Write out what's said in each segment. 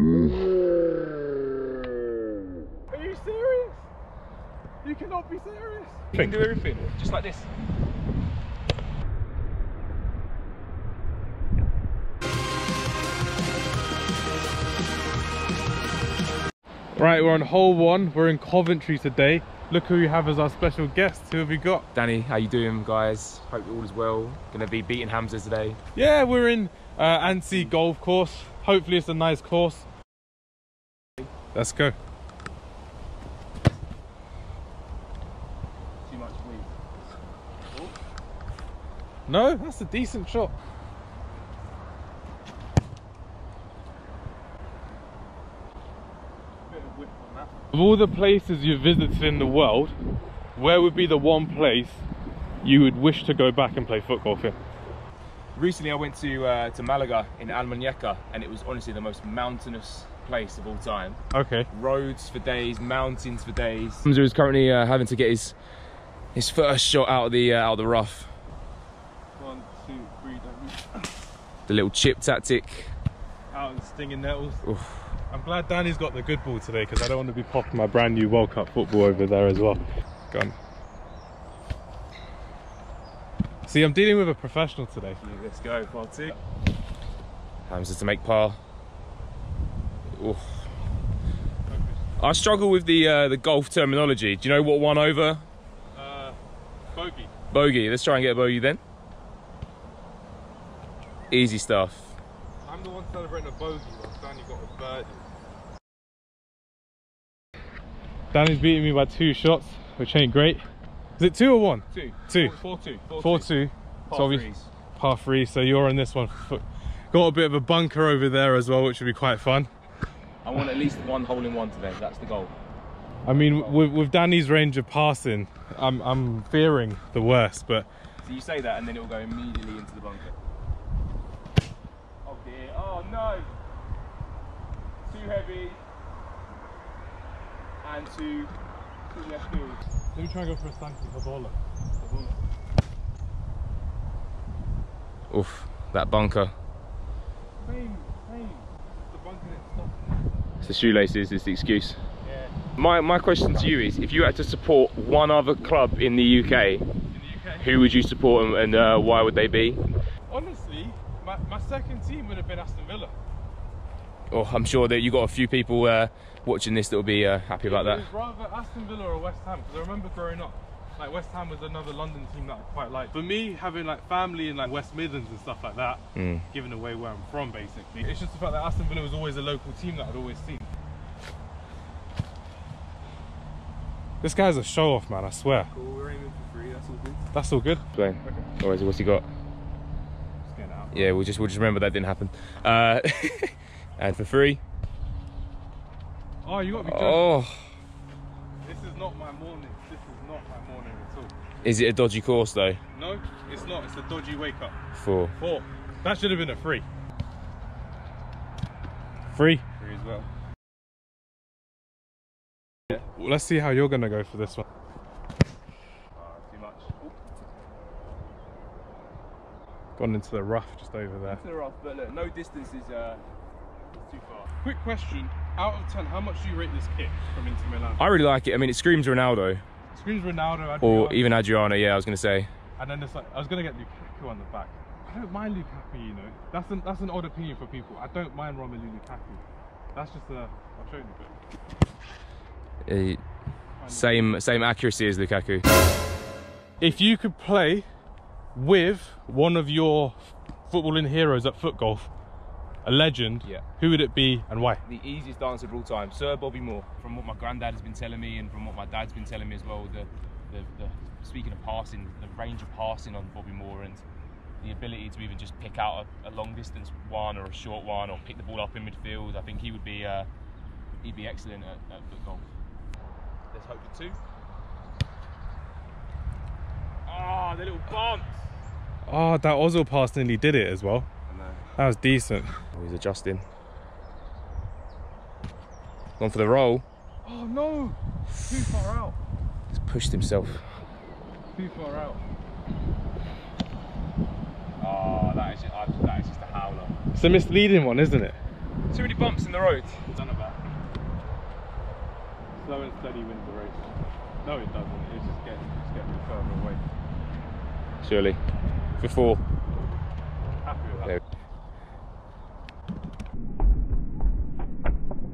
Are you serious? You cannot be serious. You can do everything, just like this. Right, we're on hole one. We're in Coventry today. Look who we have as our special guest. Who have we got? Danny, how you doing, guys? Hope you're all is well. Gonna be beating Hamza today. Yeah, we're in uh, Ansty Golf Course. Hopefully it's a nice course. Let's go. Too much weed. No, that's a decent shot. Of all the places you've visited in the world, where would be the one place you would wish to go back and play foot golf in? Recently, I went to uh, to Malaga in Almuñécar, and it was honestly the most mountainous place of all time. Okay. Roads for days, mountains for days. Hamza is currently uh, having to get his his first shot out of the uh, out of the rough. One, two, three, The little chip tactic. out and stinging nettles. Oof. I'm glad Danny's got the good ball today because I don't want to be popping my brand new World Cup football over there as well. Gone. See, I'm dealing with a professional today. Let's go, part two. Hamza to make par. Oof. I struggle with the uh, the golf terminology. Do you know what one over? Uh, bogey. Bogey. Let's try and get a bogey then. Easy stuff. I'm the one celebrating a bogey whilst Danny got a birdie. Danny's beating me by two shots, which ain't great. Is it two or one? Two. Two. Four, four two. Four, Four two. two. Par So we- threes. Par three, so you're in this one. Got a bit of a bunker over there as well, which would be quite fun. I want at least one hole in one today. That's the goal. I mean, with, with Danny's range of passing, I'm, I'm fearing the worst, but So you say that, and then it will go immediately into the bunker. Oh dear. Oh no. Too heavy. And too too left field. let me try and go for a Santi Cazorla. Oof, that bunker. Same, same. The bunker didn't stop. It's the shoelaces, it's the excuse. Yeah. My, my question to you is if you had to support one other club in the UK, In the UK. who would you support and, and uh, why would they be? Honestly, my, my second team would have been Aston Villa. Oh, I'm sure that you got a few people uh, watching this that will be uh, happy about that. rather Aston Villa or West Ham because I remember growing up, like West Ham was another London team that I quite liked. For me, having like family in like West Midlands and stuff like that, Mm. giving away where I'm from basically, it's just the fact that Aston Villa was always a local team that I'd always seen. This guy's a show off, man. I swear. Cool, we're aiming for three, that's all good. That's all good. Explain. Always, what's he got? Just getting out. Yeah, we'll just we'll just remember that didn't happen. Uh, and for free. Oh, you got to be good. Oh, This is not my morning. This is not my morning at all. is it a dodgy course though? No, it's not. It's a dodgy wake up. Four. Four. That should have been a free. Free. free as well. Well, let's see how you're gonna go for this one. too much. Gone into the rough just over there. To the rough, but look, no distance is uh, too far. Quick question: Out of ten, how much do you rate this kick from Inter Milan? I really like it. I mean, it screams Ronaldo Screams Ronaldo, Adriano, or even Adriano. Yeah, I was gonna say. and then it's like I was gonna get Lukaku on the back. I don't mind Lukaku, you know. That's an that's an odd opinion for people. I don't mind Romelu Lukaku. That's just a. I'll show you the bit. Uh, same same accuracy as Lukaku. If you could play with one of your footballing heroes at foot golf, a legend, Yeah. who would it be and why? The easiest answer of all time, Sir Bobby Moore. From what my granddad has been telling me, and from what my dad's been telling me as well, the, the, the speaking of passing, the range of passing on Bobby Moore and the ability to even just pick out a, a long distance one or a short one or pick the ball up in midfield. I think he would be uh, he'd be excellent at, at foot golf. Let's hope for two. Ah, the little bumps. Oh, that Ozil pass nearly did it as well. I know. That was decent. Oh, he's adjusting. Gone for the roll. Oh no! Too far out. He's pushed himself. Too far out. Oh, that is just, that is just a howler. It's a misleading one, isn't it? Too many bumps in the road. None of that. Slow and steady wins the race. No, it doesn't. It's just getting, it's getting further away. Surely. For four. Happy with that. There.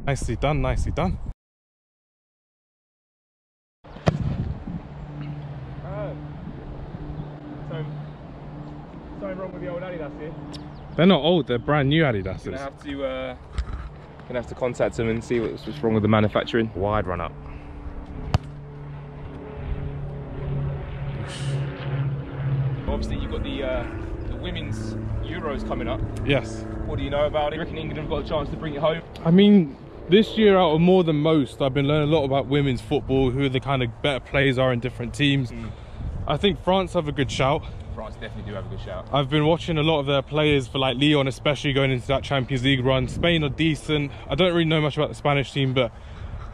Nicely done, nicely done. So, something wrong with the old Adidas here. They're not old, they're brand new Gonna Adidas's. have to, uh, gonna have to contact them and see what's, what's wrong with the manufacturing. Wide run up. Obviously, you've got the uh, the women's Euros coming up. Yes. What do you know about it? You reckon England have got a chance to bring it home? I mean, this year out of more than most, I've been learning a lot about women's football, who the kind of better players are in different teams. Hmm. I think France have a good shout. France definitely do have a good shout. I've been watching a lot of their players for like Lyon, especially going into that Champions League run. Spain are decent. I don't really know much about the Spanish team, but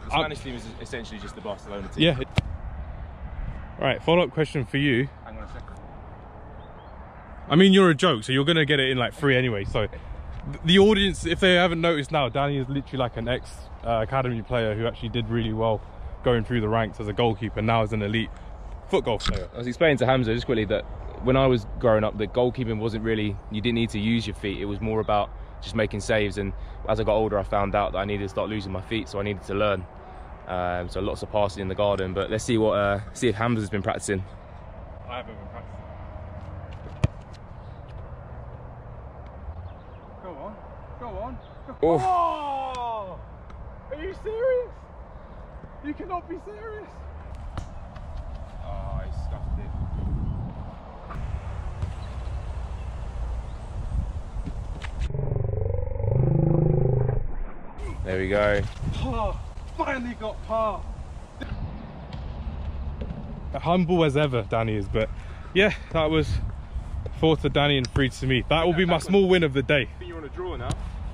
The I- Spanish team is essentially just the Barcelona team. yeah. Right, follow up question for you. Hang on a second. I mean, you're a joke, so you're gonna get it in like three anyway. So, the audience, if they haven't noticed now, Danny is literally like an ex uh, academy player who actually did really well going through the ranks as a goalkeeper. Now as an elite foot golf player. I was explaining to Hamza just quickly that when I was growing up, the goalkeeping wasn't really, you didn't need to use your feet. It was more about just making saves. And as I got older, I found out that I needed to start losing my feet, so I needed to learn. Um, so lots of passing in the garden. But let's see what, uh, see if Hamza's been practicing. I haven't been practicing. Go on, go on. Go Oh. Are you serious? You cannot be serious. Oh, he scuffed it. There we go. Par, finally got par. Humble as ever, Danny is, but yeah, that was four to Danny and three to me. That will be my small win of the day.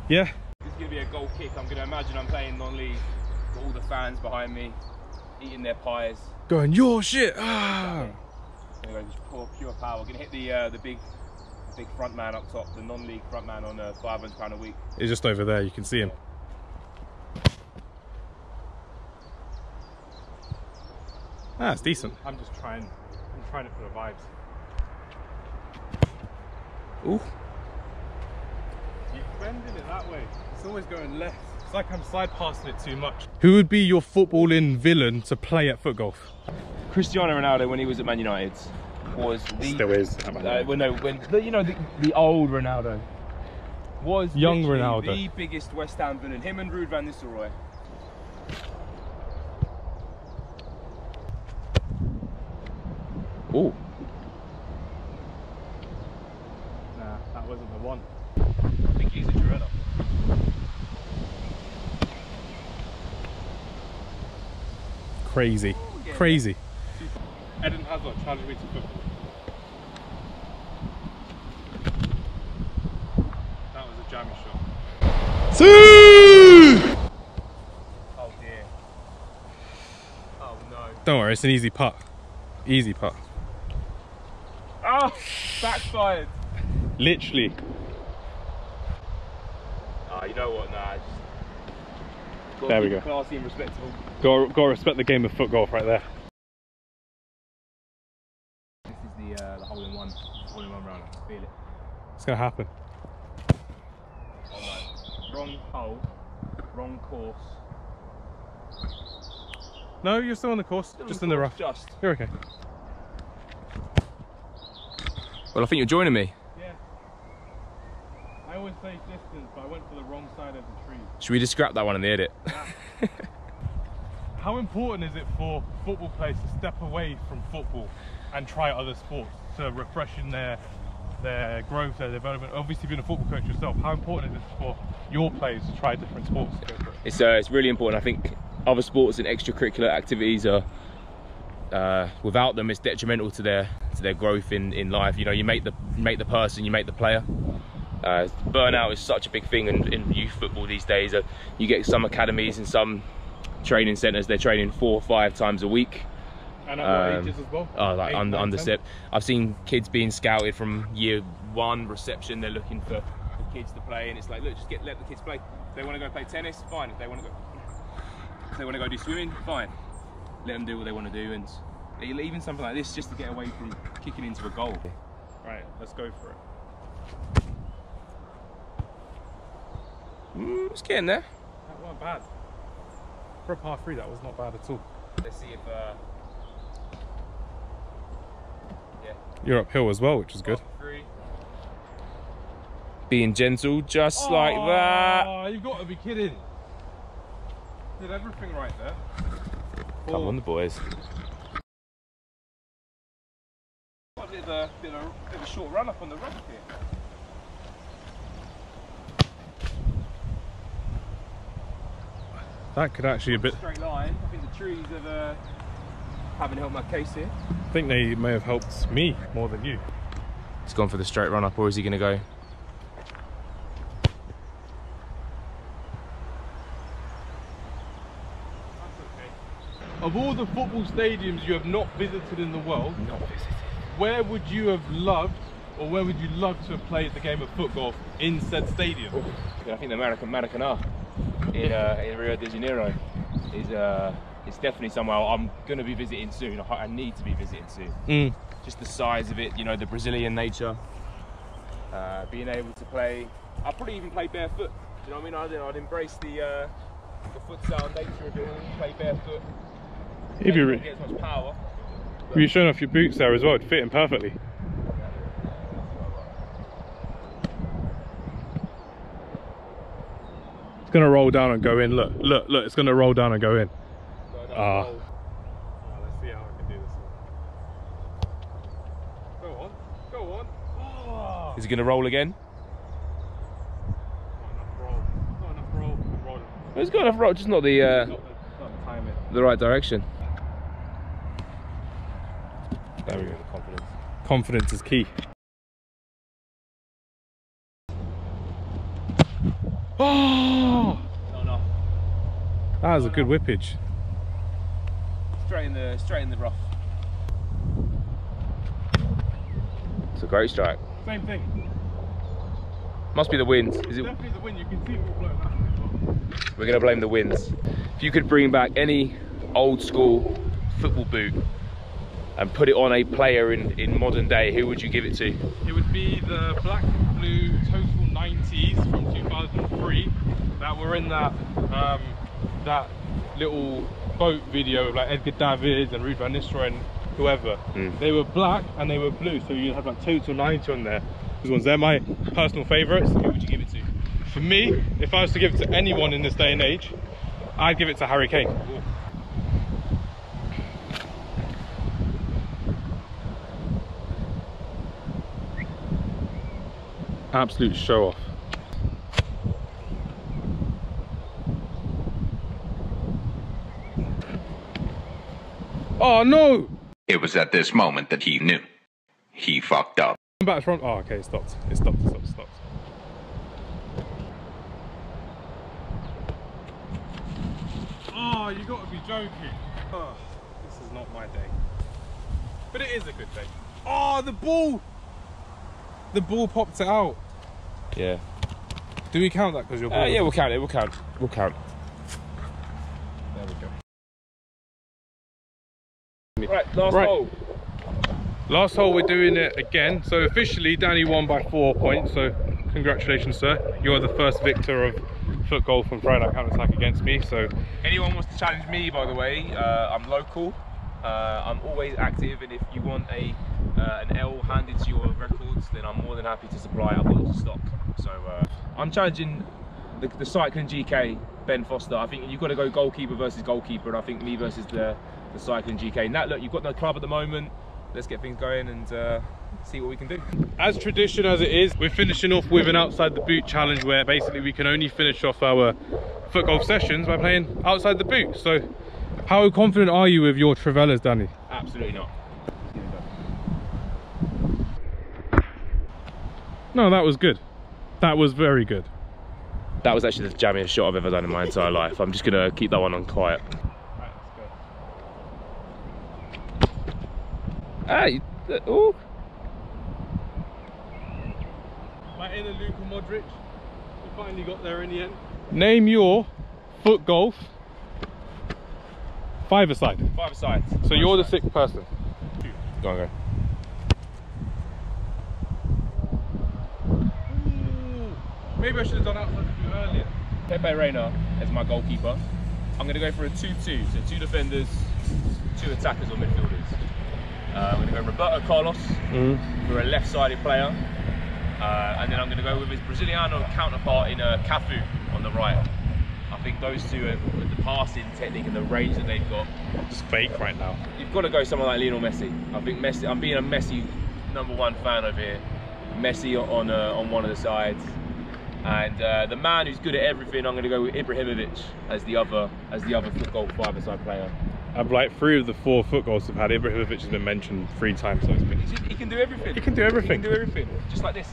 Yeah, This is going to be a goal kick. I'm going to imagine I'm playing non-league. Got all the fans behind me, eating their pies. going your shit. Ah. Anyway, just pure, pure power. Going to hit the uh, the big big front man up top, the non-league front man on uh, 500 pound a week. It's just over there, you can see him. Ah, it's decent. I'm just trying, I'm trying it for the vibes. Ooh. You're bending it that way. It's always going left. It's like I'm side passing it too much. Who would be your footballing villain to play at foot golf? Cristiano Ronaldo, when he was at Man United, was the Still is at Uh, well, no, when the, you know the, the old Ronaldo was Young Ronaldo. the biggest West Ham villain. Him and Ruud van Nistelrooy. Oh, Nah, that wasn't the one. I think he's a Girella. Crazy. Crazy. Eden Hazard challenged me to football. That was a jammy shot. See! Oh dear. Oh no. Don't worry, it's an easy putt. Easy putt. Oh, backfired. Literally. Ah, you know what? Nah. Just, gotta There we keep it go. Classy and respectable. Got to respect the game of foot golf right there. This is the uh, the hole in one, hole in one round. I can feel it. It's gonna happen. Oh no. Wrong hole, wrong course. No, you're still on the course, Still just on in the course, rough. Just. You're okay. Well, I think you're joining me. Always say distance, but I went for the wrong side of the tree. Should we just scrap that one in the edit? How important is it for football players to step away from football and try other sports to refreshen their their growth, their development? Obviously, being a football coach yourself, how important is it for your players to try different sports? It's uh, it's really important. I think other sports and extracurricular activities are uh, without them, it's detrimental to their to their growth in, in life. You know, you make the make the person, you make the player. Uh, burnout is such a big thing in, in youth football these days. Uh, you get some academies and some training centres. They're training four or five times a week. And at what Um, ages as well? Oh, like Eight, under, nine, under step. I've seen kids being scouted from year one reception. They're looking for, for kids to play, and it's like, look, just get let the kids play. If they want to go play tennis, fine. If they want to go, if they want to go do swimming, fine. Let them do what they want to do, and even something like this, just to get away from kicking into a goal. Right, let's go for it. Mm, it's getting there. That wasn't bad. For a par three, that was not bad at all. Let's see if. Uh, yeah. You're uphill as well, which is good. Three. Being gentle, just like that. Oh, you've got to be kidding. Did everything right there. Come on, the boys. Got a bit of a, bit of a, bit of a short run up on the rock here. That could actually a bit. Straight line. I think the trees have uh, haven't helped my case here. I think they may have helped me more than you. He's gone for the straight run up, or is he going to go? Of all the football stadiums you have not visited in the world, Not visited. where would you have loved, or where would you love to have played the game of foot golf in said stadium? I think the American Maracanã in, uh, in Rio de Janeiro is uh, is definitely somewhere I'm going to be visiting soon. I I need to be visiting soon. Mm. Just the size of it, you know, the Brazilian nature. Uh, being able to play, I'll probably even play barefoot. Do you know what I mean? I'd, I'd embrace the uh, the futsal nature of it all. Play barefoot. If you, re- get as much power. if you're showing off your boots there as well, it'd fit in perfectly. It's gonna roll down and go in. Look, look, look! It's gonna roll down and go in. Ah. let's see how I can do this. Go on, go on. Oh. Is he going to roll again? Not enough roll. Not enough roll. Roll. He's got enough roll, just not the uh, Not the, not the time the right direction. There we go. The confidence. Confidence is key. Oh, No, no. that was a good whippage. Straight in the straight in the rough. It's a great strike. Same thing. Must be the winds. Is it? Definitely the wind. You can see it all blowing. We're gonna blame the winds. If you could bring back any old school football boot and put it on a player in, in modern day, who would you give it to? It would be the black and blue Total 90s from 2003 that were in that um, that little boat video of like Edgar Davids and Ruud Van Nistelrooy and whoever. Mm. They were black and they were blue, so you have like Total 90 on there. These ones, they're my personal favourites. Who would you give it to? For me, if I was to give it to anyone in this day and age, I'd give it to Harry Kane. Absolute show off. Oh no! It was at this moment that he knew. He fucked up. Come back from. Oh, okay, it stopped. It stopped. It stopped. It stopped. Oh, you got to be joking. Oh, this is not my day. But it is a good day. Oh, the ball! The ball popped it out. Yeah. Do we count that because you're Uh, yeah, we'll count it. We'll count. We'll count. There we go. Right, last Right. hole. Last hole, we're doing it again. So officially, Danny won by four points. So congratulations, sir. You are the first victor of foot goal from Friday Counter Attack against me. So Anyone wants to challenge me, by the way, uh, I'm local. Uh, I'm always active, and if you want a uh, an L handed to your records, then I'm more than happy to supply. I've got lots of stock. So uh, I'm challenging the, the cycling GK Ben Foster. I think you've got to go goalkeeper versus goalkeeper, and I think me versus the the cycling GK. Now, look, you've got the club at the moment. Let's get things going and uh, see what we can do. as tradition as it is, we're finishing off with an outside the boot challenge where basically we can only finish off our foot golf sessions by playing outside the boot. So how confident are you with your Trivelas, Danny? Absolutely not. No, that was good. That was very good. That was actually the jammiest shot I've ever done in my entire life. I'm just gonna keep that one on quiet. Right, let's go. Ah, hey, uh, oh. My inner Luka Modric. We finally got there in the end. Name your foot golf five aside. Five aside. So you're the sixth person. Go on, go. Maybe I should have done that earlier. Pepe Reina as my goalkeeper. I'm going to go for a 2-2, so two defenders, two attackers or midfielders. Uh, I'm going to go Roberto Carlos Mm. for a left-sided player, uh, and then I'm going to go with his Braziliano counterpart in uh, Cafu on the right. I think those two, are, with the passing technique and the range that they've got, It's fake right now. you've got to go someone like Lionel Messi. I think Messi. I'm being a Messi number one fan over here. Messi on uh, on one of the sides, and uh, the man who's good at everything. I'm going to go with Ibrahimovic as the other as the other foot goal five side player. I've like three of the four foot goals I've had. Ibrahimovic has been mentioned three times. So it's been He can do everything. He can do He everything. can do everything, just like this.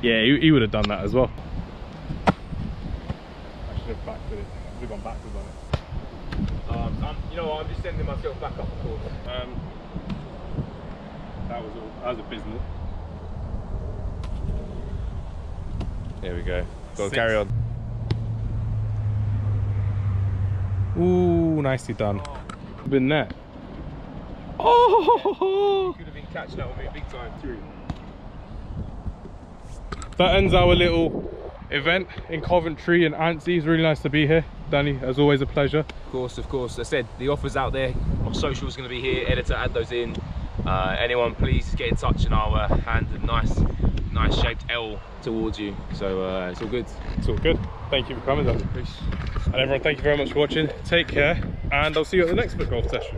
Yeah, he, he would have done that as well. I should have backed with it. I should have gone backwards on it. Um, I'm, you know, what, I'm just sending myself back up, of course. Um, that was all. That was a business. There we go. Go Six. carry on. Ooh, nicely done. Been there. Oh! Could have been catching up with me big time too. That ends our little event in Coventry and Ansty. It's really nice to be here. Danny, as always, a pleasure. Of course, of course. I said the offer's out there. My social's going to be here. Editor, add those in. Uh, anyone, please get in touch and I'll uh, hand a nice, nice shaped L towards you. So uh, it's all good. It's all good. Thank you for coming, Dan. Peace. And everyone, thank you very much for watching. Take care, and I'll see you at the next foot golf session.